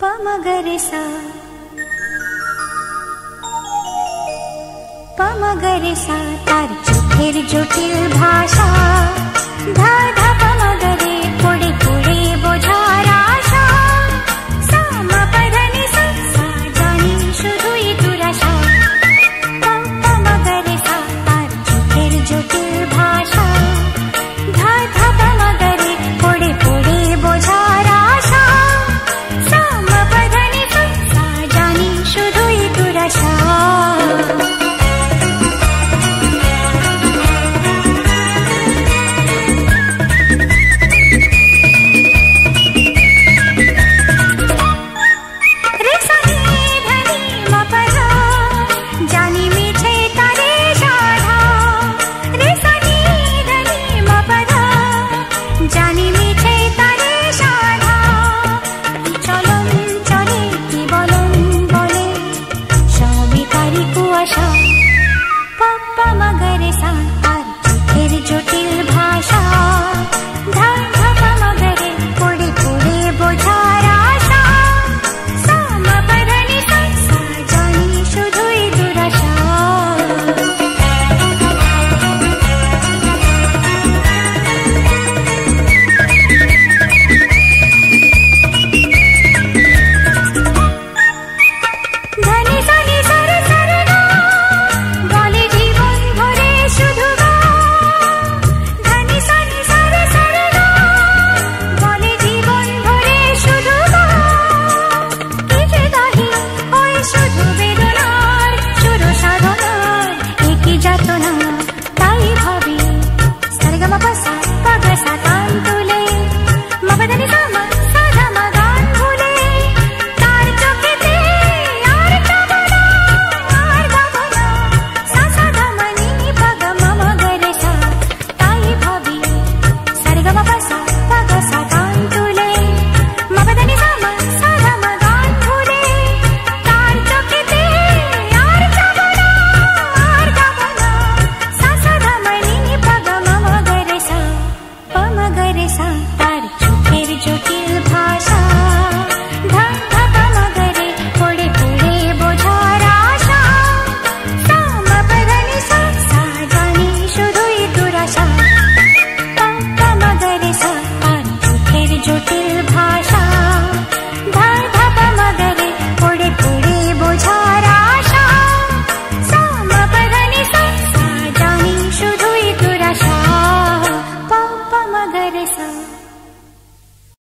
पमगरसा पमगरसा तार चुटिल जुटिल भाषा पापा मगर सा